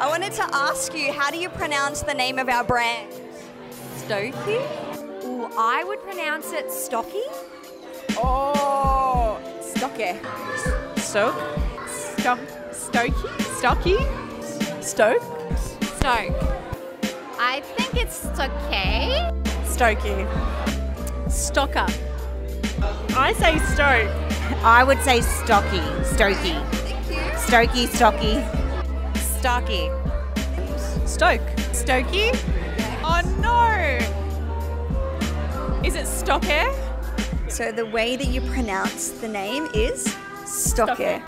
I wanted to ask you, how do you pronounce the name of our brand? Stokey? Ooh, I would pronounce it Stocky. Oh, Stocky. Stoke? Stock? Stokey? Stocky? Stoke? Stoke. I think it's okay. Stokey. Stocker. I say Stoke. I would say stocky, stokey. Stokey, stocky. Stocky. Stoke. Stokey? Oh no! Is it Stocker? So the way that you pronounce the name is Stocker.